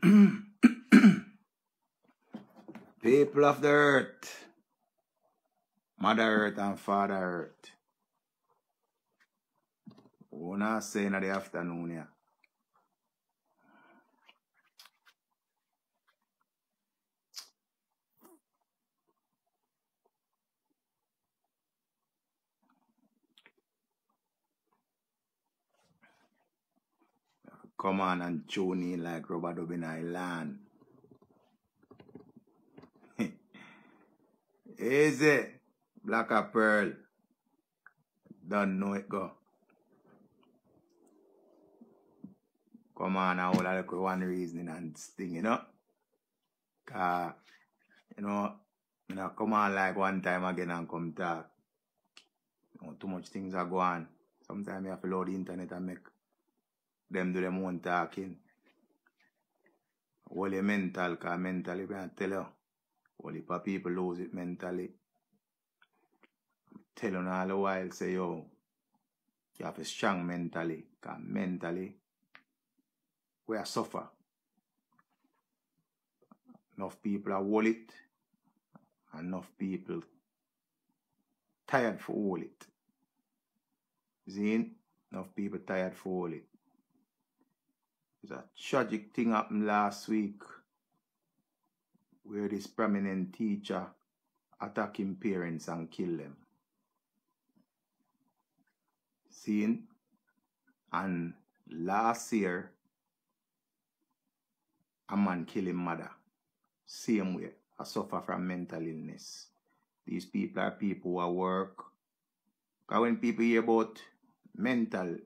People of the earth, Mother Earth and Father Earth. I say in the afternoon here. Come on and tune in like Robert Dubin Island. Easy. Black a pearl. Don't know it go. Come on, I will look one reasoning and sting, you know. Cause, you know, you know, come on like one time again and come talk. You know, too much things are going. Sometimes you have to load the internet and make them do them own talking. Only mental, cause mentally, I tell you, only for people lose it mentally. I'm telling all the while, say, yo, you have to strong mentally, cause mentally, we are suffer. Enough people are it, enough people tired for hold it. Enough people tired for hold it. It's a tragic thing happened last week where this prominent teacher attacking parents and kill them. Seen? And last year, a man killing mother. Same way, I suffer from mental illness. These people are people who work. Because when people hear about mental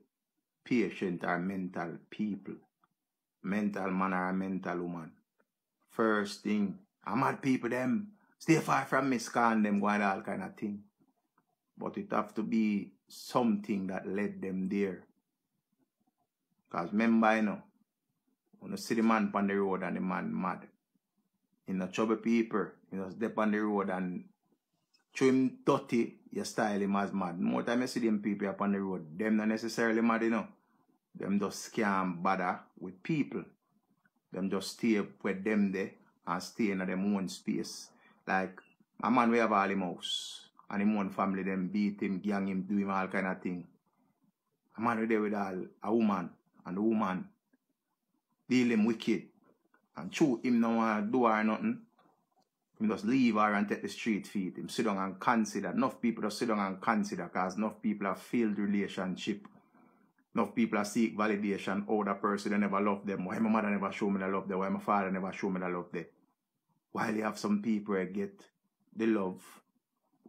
patient or mental people, mental man or a mental woman, first thing, I'm mad people them, stay far from me, scan them, going all kind of thing. But it have to be something that led them there. Because remember, you know, when you see the man on the road and the man mad, in the trouble people, you know, step on the road and show him dirty, you style him as mad. More time you see them people up on the road, them not necessarily mad, you know. Them just scam bother with people. Them just stay with them there and stay in them own space. Like, a man we have all him. And him own family, them beat him, gang him, do him all kind of thing. A man we there with all, a woman, and the woman deal him wicked. And true, him no want do her nothing. Him just leave her and take the street feet. Him sit down and consider. Enough people just sit down and consider because enough people have failed relationship. Enough people are seek validation. Oh, that person they never love them. Why my mother never show me the love them? Why my father never show me the love them? While you have some people that get the love,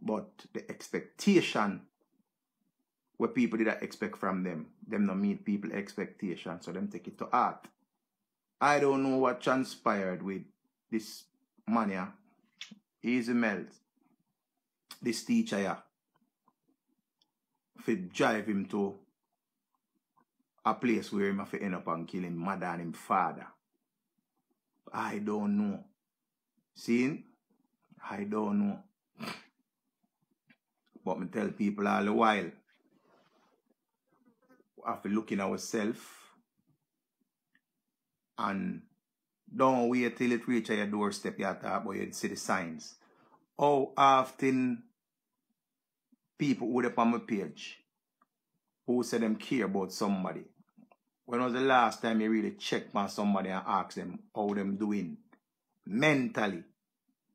but the expectation what people did expect from them, them not meet people expectation, so them take it to heart. I don't know what transpired with this man here, Easy Melt, this teacher here, if drive him to a place where him have to end up and kill him mother and him father. I don't know. See? I don't know. But me tell people all the while, we have to look in ourselves and don't wait till it reach your doorstep you but you see the signs. How often people would up on my page who say them care about somebody. When was the last time you really checked on somebody and ask them how them doing? Mentally.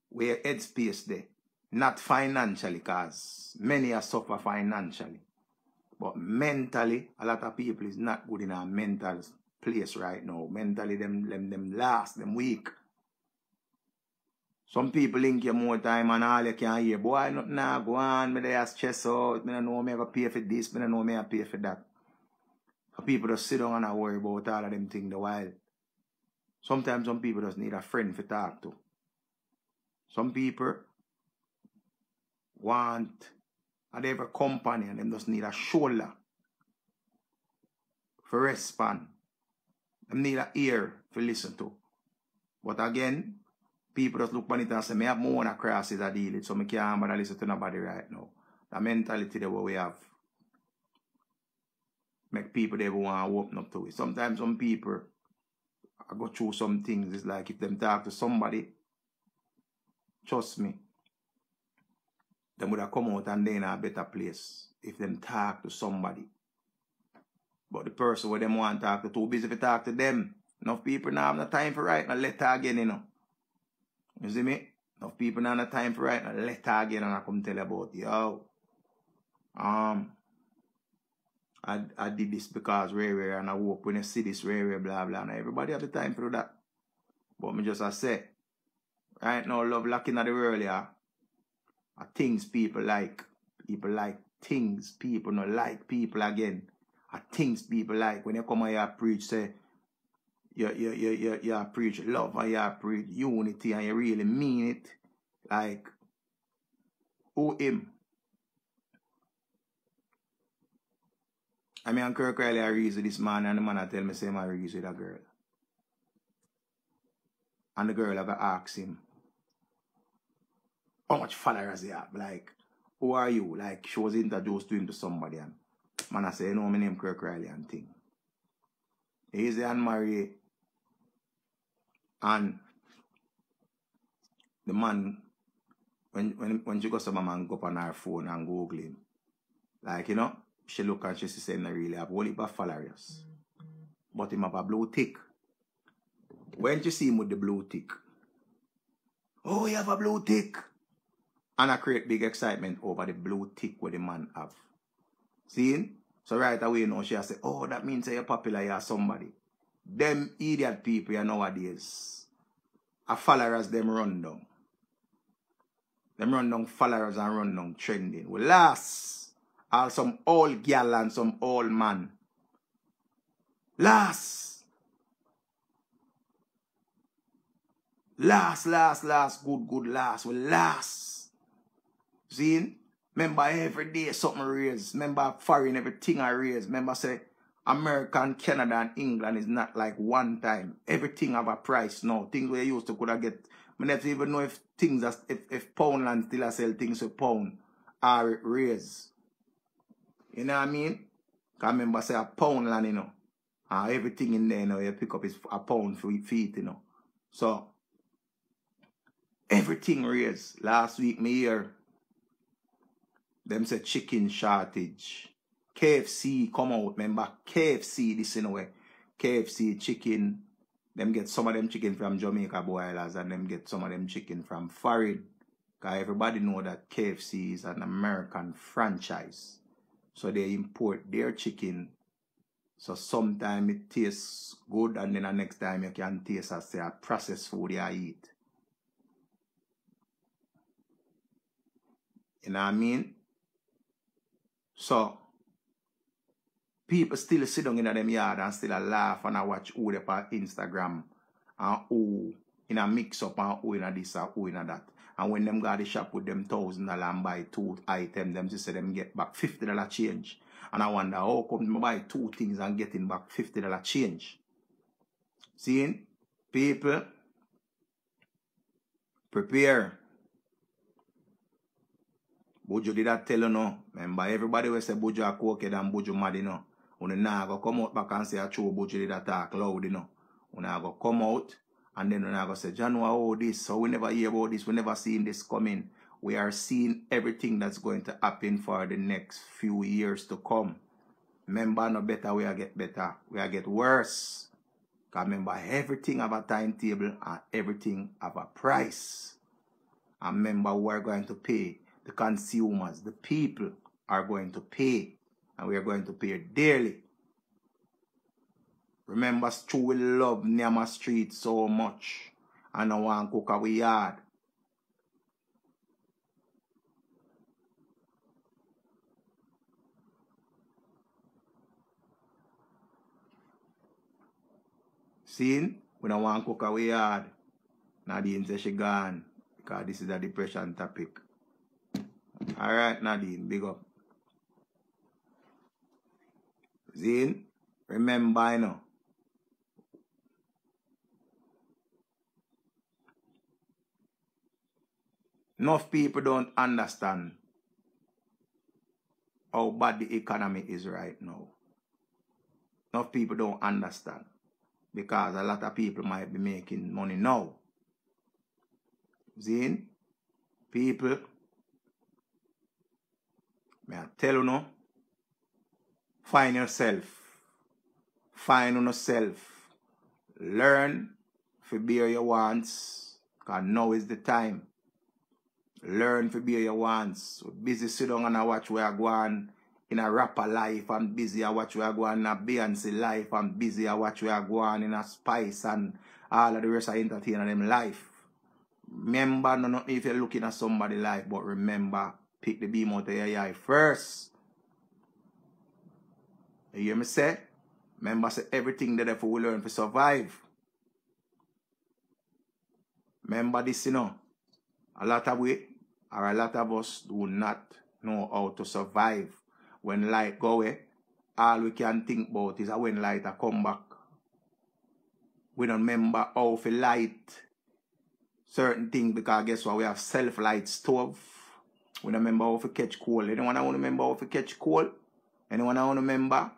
Where headspace there. Not financially, cause many are suffer financially. But mentally, a lot of people is not good in our mental place right now. Mentally, them, them, them last, them weak. Some people link you more time and all you can hear. Boy, nothing nah, go on, me there stress out. Me don't know me I pay for this, me don't know me I pay for that. People just sit down and I worry about all of them things the while. Sometimes some people just need a friend to talk to. Some people want a they company and them just need a shoulder for respond. Them need a ear to listen to. But again, people just look on it and say, me have more crosses I deal it, so me can't bother listen to nobody right now. The mentality that we have make people they want to open up to it. Sometimes some people I go through some things. It's like if them talk to somebody, trust me, them would have come out and they in a better place if them talk to somebody. But the person where them want to talk to too busy to talk to them. Enough people now have no time for writing a letter again, you know. You see me? Enough people now have no time for writing a letter again and I come tell you about yo. Um I, I did this because rare rare and I hope when I see this rare rare blah blah and everybody have the time for that. But me just I say right now love locking at the world yeah. Are things people like. People like things people not like people again are things people like. When you come here preach, say, you, you, you, you, you preach love and you preach unity and you really mean it. Like, who him? I mean, Kirk Riley, I reason this man and the man I tell me, say, I reason with a girl. And the girl I got ask him, how much followers he have? Like, who are you? Like, she was introduced to him to somebody and Man, I say, you know, my name Kirk Riley and thing. He's the unmarried. And the man, when when when she goes to my man, go up on her phone and Google him. Like, you know, she look and she say, no, really have only by followers. But him have a blue tick. When you see him with the blue tick, oh, you have a blue tick. And I create big excitement over the blue tick where the man have. See? So right away, you know, she say, oh, that means you're popular, you're somebody. Them idiot people you nowadays, a followers them run down. Them run down followers and run down trending. Well, last, all some old gal and some old man. Last. Last, last, last, good, good, last. Well, last. See? Remember every day something raised. Remember foreign everything I raise. Remember say American, Canada, and England is not like one time. Everything have a price now. Things we used to could have get. I never even know if things are, if, if Poundland still sell things with pound are raise. You know what I mean? Cause remember say a Poundland, you know. Uh, everything in there, you know, you pick up is a pound for feet, you know. So everything raised. Last week me here them say chicken shortage. KFC come out, remember? KFC this in a way. KFC chicken. Them get some of them chicken from Jamaica Broilers and them get some of them chicken from foreign. Because everybody know that KFC is an American franchise. So they import their chicken. So sometimes it tastes good and then the next time you can taste as say a processed food you eat. You know what I mean? So, people still sit down in them yard and still laugh and I watch who they on Instagram and who in a mix up and who in a this and who in a that. And when them go to the shop with them thousand dollar and buy two items, them just say them get back fifty dollar change. And I wonder how come them buy two things and getting back fifty dollar change. Seeing people prepare Buju did that tell you no. Remember, everybody will say Buju a coke and Buju mad, you know. Now go come out back and say a true Buju did that talk loud, you know. When I go come out and then when I go say, John, oh this, so we never hear about this, we never seen this coming. We are seeing everything that's going to happen for the next few years to come. Remember, no better, we are get better. We are get worse. Because remember, everything have a timetable and everything have a price. And remember, we are going to pay the consumers, the people are going to pay, and we are going to pay dearly. Remember, Stu will love Nyama Street so much, and I want to cook our yard. See, we don't want to cook our yard. Nadine says she gone because this is a depression topic. Alright, Nadine, big up. Zine, remember, you know. Enough people don't understand how bad the economy is right now. Enough people don't understand. because a lot of people might be making money now. Zin, people, may I tell you no, find yourself, find yourself, learn to bear your wants, because now is the time. Learn to be your wants. Busy sit down and watch where I go on in a rapper life. I'm busy I watch where I go on in a Beyonce life. I'm busy I watch where I go on in a Spice and all of the rest of entertainer them life. Remember, no, no, if you're looking at somebody life, but remember, pick the beam out of your eye first. You hear me say? Remember, say everything that we learn to survive. Remember this, you know. A lot of we, or a lot of us, do not know how to survive. When light go away, all we can think about is when light come back. We don't remember how to light certain things because guess what? We have self-light stove. We don't remember how to catch coal. Anyone I want to remember how to catch coal? Anyone I want to remember?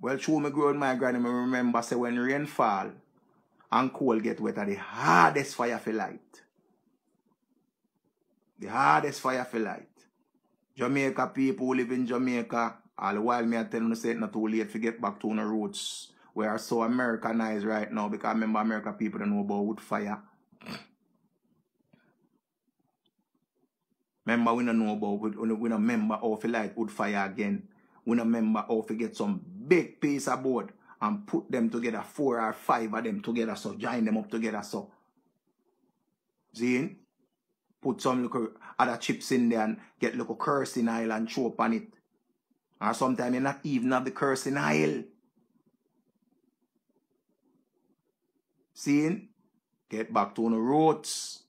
Well, through me growing my granny, me remember say when rain fall and coal get wet the hardest fire for light. The hardest fire for light. Jamaica people who live in Jamaica, all the while me I tell them say it's not too late to get back to our roots. We are so Americanized right now because remember America people don't know about wood fire. Remember, we don't know about, we, we don't remember how to light wood fire again. We don't remember how to get some big piece of board and put them together, four or five of them together, so join them up together, so. See? Put some little other chips in there and get little kerosene oil and throw upon it. Or sometimes you not even have the kerosene oil. See? Get back to the roots.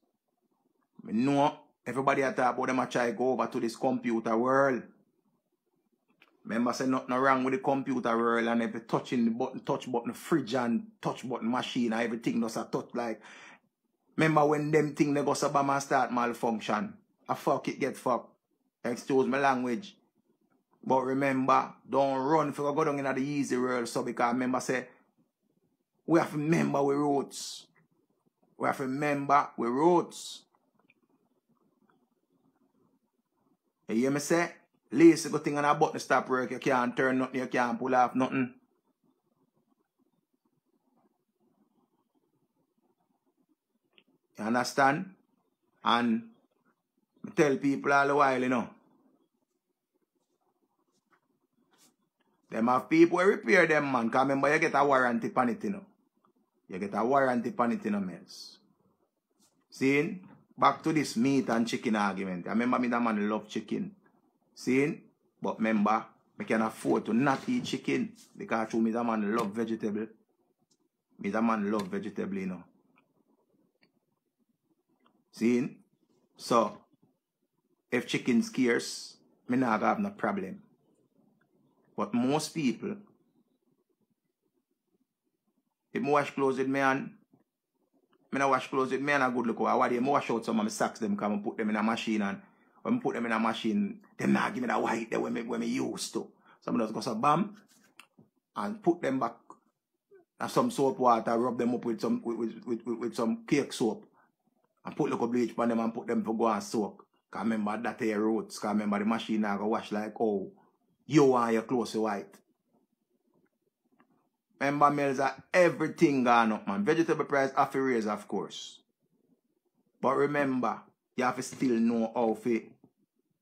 I know everybody at talk about them try go over to this computer world. Remember say nothing wrong with the computer world and every touching the button, touch button, fridge and touch button machine and everything does a touch like. Remember when them thing go sabam start malfunction. I fuck it get fucked. Excuse my language. But remember, don't run for go down in the easy world so because remember say we have to remember we roots. We have to remember we roots. You hear me say? Least good thing on a button stop work, you can't turn nothing, you can't pull off nothing. You understand? And tell people all the while, you know. Them have people repair them, man. Because remember, you get a warranty on it, you know. You get a warranty on it, you know, Mills. See? Back to this meat and chicken argument. I remember me that man love chicken. See? But remember, I can afford to not eat chicken. Because to me that man love vegetable. Me that man love vegetable, you know. See? So, if chicken scarce, me not have no problem. But most people, if me wash clothes with me and me not wash clothes with me and a good look over. What me wash out some of my socks them come and put them in a machine and when put them in a machine, them not give me that white there when me, when me used to. So me just go some bam and put them back and some soap water, rub them up with some with, with, with, with some cake soap and put little bleach on them and put them for go and soak. Cause remember that here roots. Cause remember the machine now go wash like oh you want your clothes white. Remember meals are everything gone up, man. Vegetable price have to raise, of course. But remember, you have to still know how to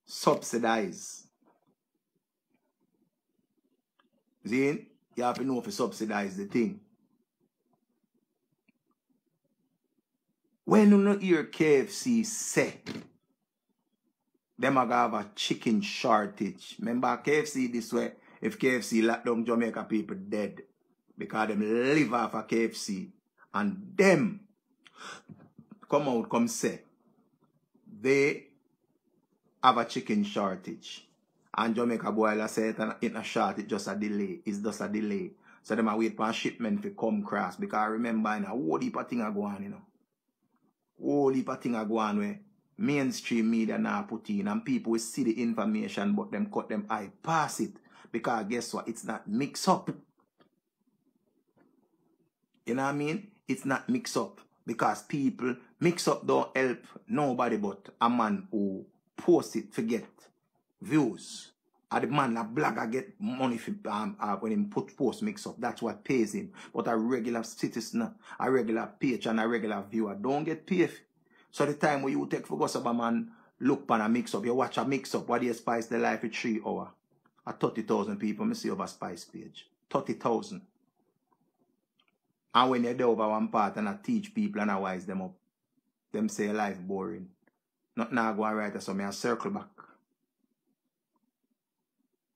subsidize. See? You have to know how to subsidize the thing. When you not hear KFC say, them are gonna have a chicken shortage. Remember KFC this way, if KFC lock down Jamaica people dead. Because them live off a KFC. And them come out, come say, they have a chicken shortage. And Jamaica Broiler say it in a short, it's just a delay. It's just a delay. So them a wait for shipment to come cross. Because I remember in a whole heap of thing are going on, you know. Whole heap of thing are going where mainstream media now put in and people will see the information but them cut them eye pass it. Because guess what? It's not mixed up. You know what I mean? It's not mix up. Because people mix up don't help nobody but a man who post it forget views. The man a blogger get money for, um, uh, when he put post mix up. That's what pays him. But a regular citizen, a regular page and a regular viewer don't get paid. So the time when you take for us a man look pan a mix up, you watch a mix up, what do you spice the life in three hour? A 30,000 people, me see over spice page. 30,000. And when you're there over one part and I teach people and I wise them up, them say life boring. Not now go and write so me a circle back.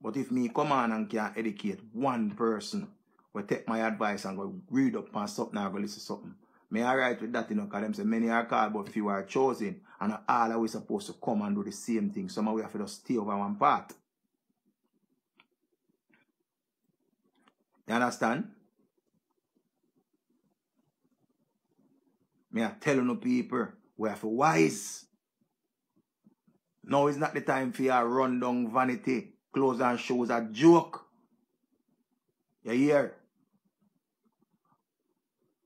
But if me come on and can educate one person, will take my advice and go read up on something and go listen to something. Me alright with that, you know, because them say many are called, but few are chosen. And all are we supposed to come and do the same thing. Some we have to just stay over one part. You understand? Me I tell you people, we have to wise. Now is not the time for your run down vanity. Clothes and shoes a joke. You hear?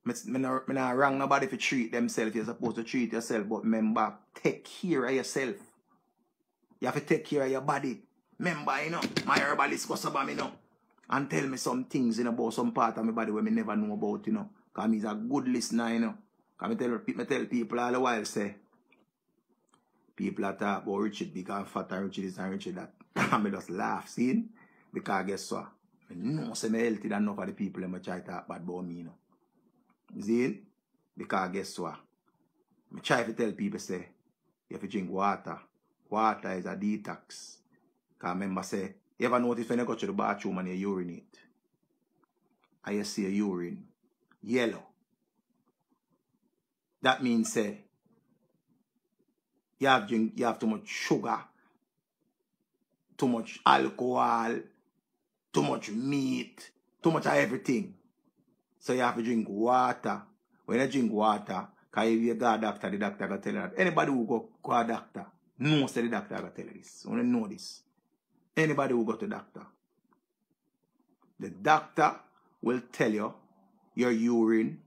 Me, me, not, wrong nobody to treat themselves. You're supposed to treat yourself. But remember, take care of yourself. You have to take care of your body. Remember, you know, my herbalist goes about me, you know. And tell me some things, you know, about some part of my body where me never know about, you know. Because he's a good listener, you know. Because me tell, me tell people all the while, say, people that talk about Richard big and fat and Richard this and Richard that. And me just laugh, see? Because guess what? I know say me healthy than enough of the people that try to talk bad about me, you know. See? Because guess what? I try to tell people say, you have to drink water. Water is a detox. Because remember say, you ever notice when you go to the bathroom and you urinate? And you see a urine yellow. That means say, you have drink, you have too much sugar, too much alcohol, too much meat, too much of everything. So you have to drink water. When you drink water, because if you go to doctor, the doctor will tell you that. Anybody who go, to doctor, knows the doctor will tell you this. You know this. Anybody who go to doctor. The doctor will tell you your urine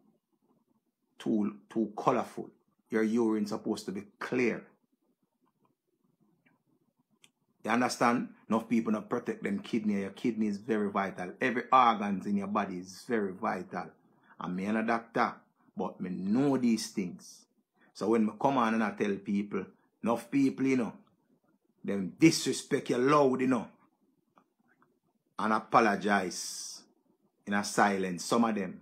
too, too colorful. Your urine supposed to be clear. You understand? Enough people not protect them kidney. Your kidney is very vital. Every organs in your body is very vital. I me and a doctor, but me know these things. So when me come on and I tell people, enough people, you know, them disrespect you loud, you know, and apologize in a silence. Some of them.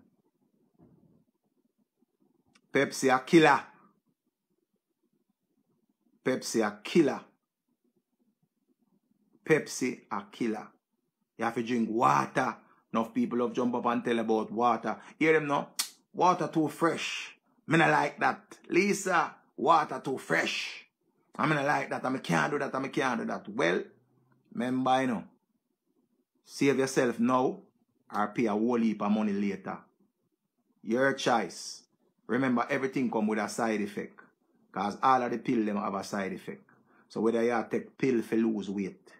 Pepsi a killer. Pepsi a killer. Pepsi a killer. You have to drink water. Enough people have jump up and tell about water. Hear them now? Water too fresh. Me like that. Lisa, water too fresh. I mean, I like that. I can't do that. I can't do that. Well, remember, you know, save yourself now or pay a whole heap of money later. Your choice. Remember, everything come with a side effect. Because all of the pill them have a side effect. So whether you take pill for lose weight,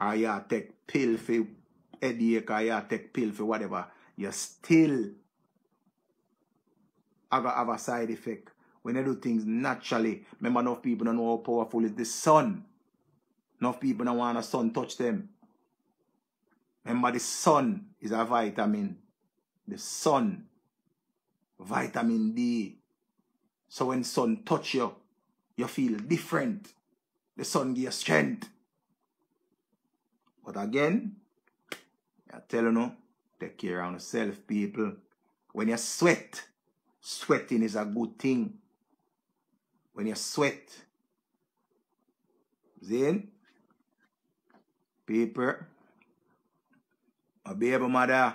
or you take pill for headache, or you take pill for whatever, you still have a, have a side effect. When you do things naturally, remember enough people don't know how powerful is the sun. Enough people don't want the sun touch them. Remember the sun is a vitamin. The sun. Vitamin D. So when sun touch you, you feel different. The sun gives strength. But again, I tell you no, take care of yourself, people. When you sweat, sweating is a good thing. When you sweat, then, people, my baby mother,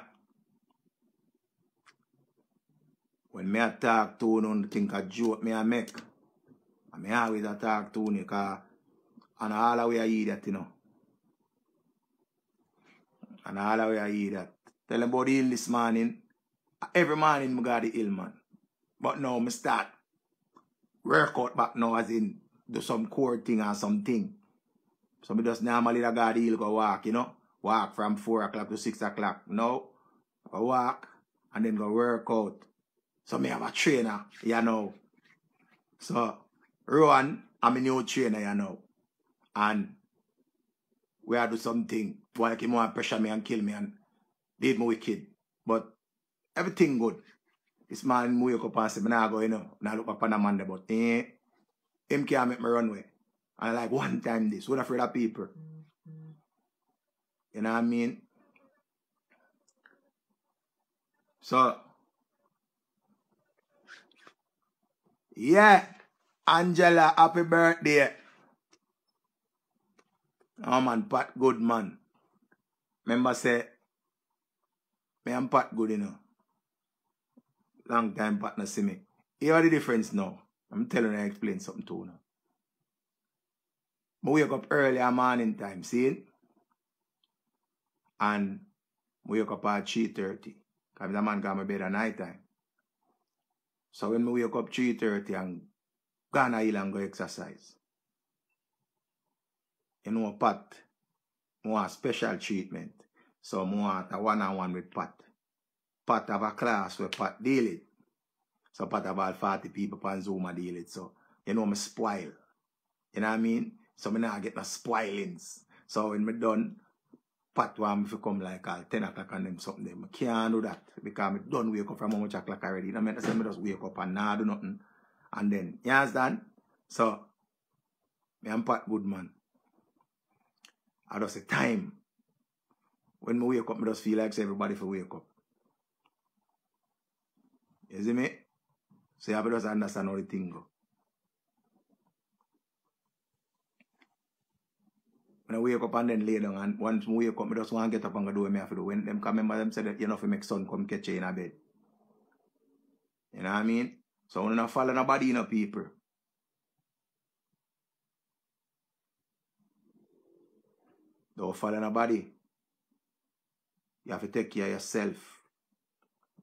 when me a talk to you, think a joke me a make. And me always a talk to you, because and all the way I eat that, you know. And all way I eat that. Tell about the ill this morning. Every morning I got the ill, man. But now I start work out back now as in do some core thing or something. So me just normally the got the ill go walk, you know. Walk from 4 o'clock to 6 o'clock. No. I walk. and then go work out. So me have a trainer, you know. So Rowan, I'm a new trainer, you know. And we are do something. Like him want pressure me and kill me and did me wicked. But everything good. This man wake up and say, me nah go, you know. Now look up on the man there, but eh, him can't make me run away. And like one time this, we're afraid of people. You know what I mean? So, yeah, Angela, happy birthday. Oh man, Pat good man. Remember say, me and Pat good, you know. Long time partner see me. Hear the difference now. I'm telling you, I explain something to you now. I wake up early at morning time, see? And I wake up at 3.30. Because the man got my bed at night time. So when I wake up 3.30 and go on a hill and go exercise. You know, Pat, want special treatment. So I want a one-on-one with Pat. Pat have a class where Pat deal it. So Pat have about 40 people on Zoom and deal it. So, you know, I'm spoil. You know what I mean? So me not get no spoilings. So when me done, Pat want me to come like all 10 o'clock and them something. I can't do that because me done wake up from how much o'clock already. You know, I say me just wake up and not do nothing. And then, you understand? So, me and Pat good man. I just say time. When me wake up, me just feel like everybody for wake up. You see me? So you have to just understand how the thing go. When I wake up and then lay down and once I wake up, I just want to get up and go do what I have to do. When them come remember them said that you know if you make sun come catch you in a bed. You know what I mean? So you not follow nobody you know people. Don't follow nobody. You have to take care of yourself.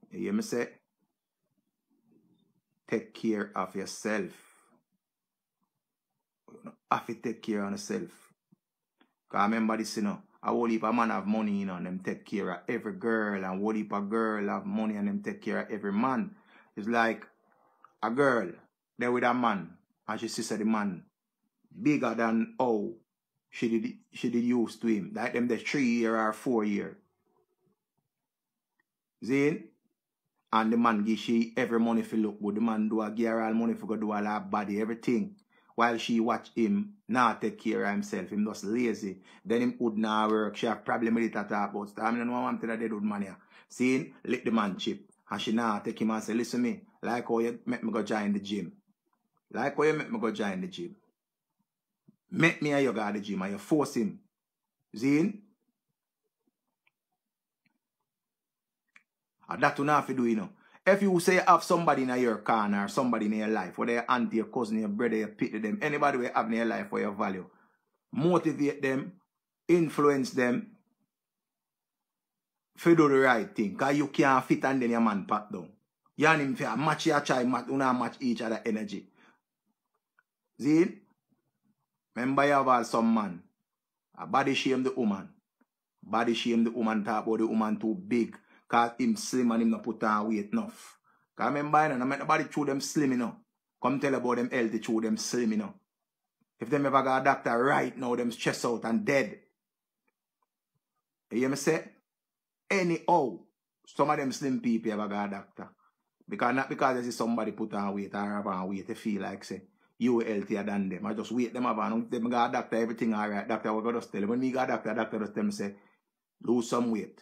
You hear me say? Take care of yourself. You have to take care of yourself. Because remember this, you know, a whole heap of man have money, you know, and them take care of every girl, and whole heap of girl have money, and them take care of every man. It's like a girl there with a man, and she sees the man bigger than how she did she did used to him. Like them the three year or four year. Zane? And the man give she every money for look good. The man do a give her all money for go do all her body, everything. While she watch him not take care of himself. Him just lazy. Then him would not work. She have problem with it at all. But I mean, no one that they do here. See, lick the man chip. And she now take him and say, listen me, like how you make me go join the gym. Like how you make me go join the gym. Make me a you go to the gym and you force him. See? And ah, that you have to do, you know. If you say you have somebody in your corner or somebody in your life, whether your auntie, your cousin, your brother, your pity them, anybody we have in your life for your value, motivate them, influence them, for do the right thing. Because you can't fit and then your man pat down. You and him match your child, match, you match each other energy. See? Remember you have some man. A body shame the woman. Body shame the woman talk about the woman too big. Cause him slim and him not put on weight enough. Cause remember, you know, I nobody chew them slim, you. Come tell about them healthy chew them slim, you. If them ever got a doctor right now, them chest out and dead. You hear me say? Anyhow, some of them slim people ever got a doctor. Because not because they see somebody put on weight or have on weight, they feel like say you healthier than them. I just wait them up and them got doctor, everything alright. Doctor will go just tell them. When me got doctor, doctor just tell me say, lose some weight.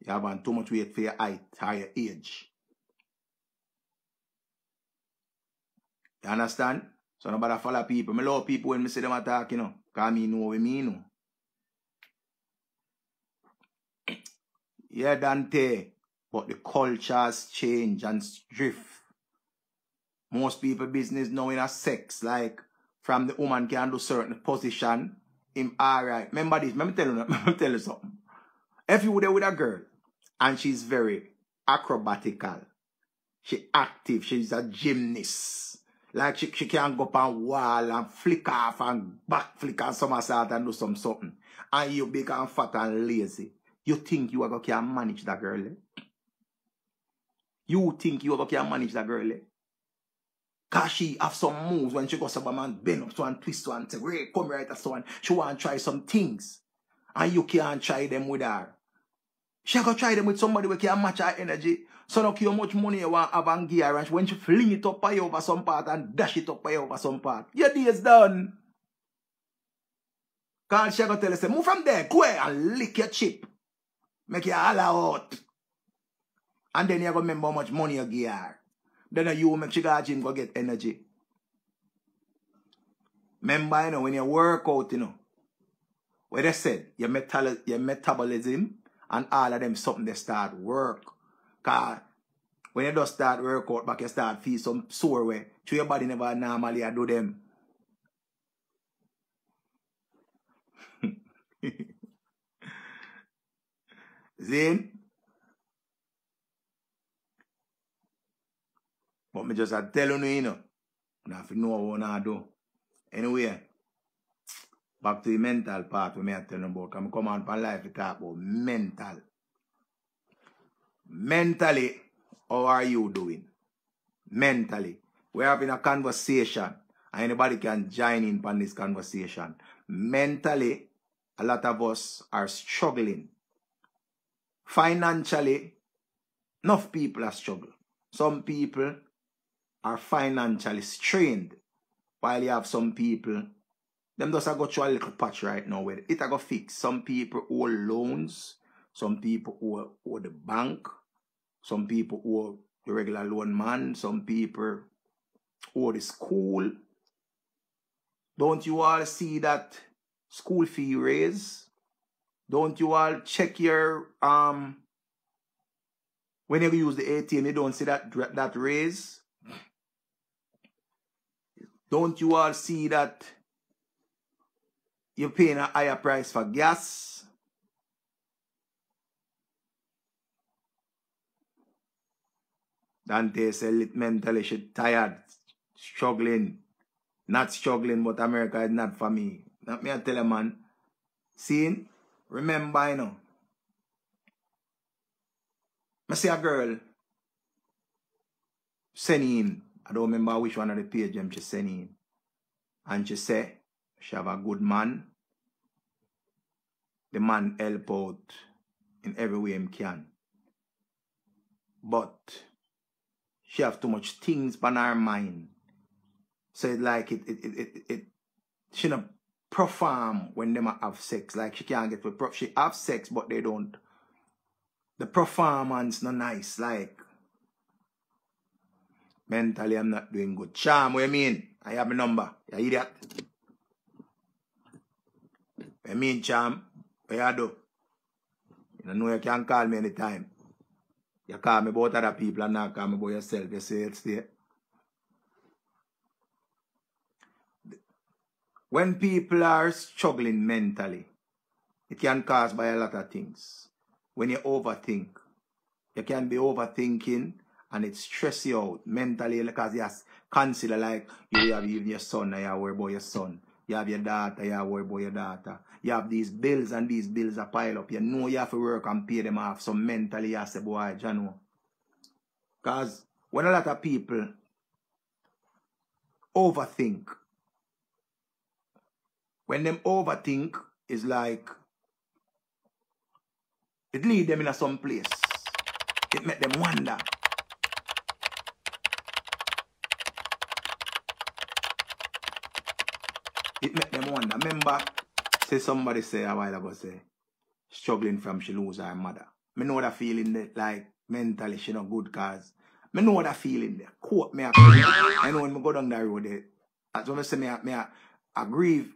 You have too much weight for your height your age. You understand? So nobody follow people. I love people when I see them attack, you know. Because me know what me know. Yeah, Dante. But the cultures change and drift. Most people business now in a sex, like from the woman can do certain position, him alright. Remember this, let me tell you, me tell you something. If you were with a girl and she's very acrobatical, she active, she's a gymnast. Like she, she can go up on wall and flick off and back flick and somersault and do some something. And you and fat and lazy. You think you are going to manage that girl? Eh? You think you ever can manage that girl, eh? Cause she have some moves when she goes up man bend up so and twist so and say, come right so and she want to try some things. And you can't try them with her. She go try them with somebody who can match her energy. So look how much money you want have and and when she fling it up you over some part and dash it up you over some part. Your day is done. Cause she go tell you, say, move from there, go and lick your chip. Make you all out. And then you go remember how much money you give her. Then you make sure go gym go get energy. Remember, you know, when you work out, you know, where they said your, metal, your metabolism and all of them something they start work. Cause when you just start work out back, you start feel some sore way. So your body never normally do them. Zin? But me just a tell you, you know. You have to know what I do. Anyway, back to the mental part we may tell you about. Come come on from life to talk about mental. Mentally, how are you doing? Mentally. We're having a conversation. And anybody can join in on this conversation. Mentally, a lot of us are struggling. Financially, enough people are struggling. Some people are financially strained. While you have some people, them just go through a little patch right now where it go fix. Some people owe loans, some people owe, owe the bank, some people owe the regular loan man, some people owe the school. Don't you all see that school fee raise? Don't you all check your um when you use the ATM, you don't see that that raise? Don't you all see that you're paying a higher price for gas? Dante said it mentally she tired, struggling. Not struggling, but America is not for me. Not me I tell you, man. See, remember, you know. I see a girl sending I don't remember which one of the page them she sent in. And she said she have a good man. The man help out in every way he can. But she have too much things on her mind. So it like it it it it, it she not perform when them have sex. Like she can't get with she have sex but they don't. The performance not nice. Like Mentally, I'm not doing good. Charm, what you mean? I have a number. You idiot. What you mean, Charm? What you do? You know you can call me anytime. You call me about other people and not call me about yourself. You say it's there. When people are struggling mentally, it can cause by a lot of things. When you overthink, you can be overthinking and it stress you out mentally because you consider like you have even your son and you worry about your son. You have your daughter, you worry about your daughter. You have these bills and these bills are pile up. You know you have to work and pay them off. So mentally you say, boy, you know. Because when a lot of people overthink, when them overthink, is like it lead them in a some place. It make them wonder. It make them wonder. Remember, say somebody say a while ago say, struggling from she lose her mother. Me know that feeling that like mentally she not good cause. Me know that feeling there. Quote me. I know when me go down that road there. That's when I say me, me I, I grieve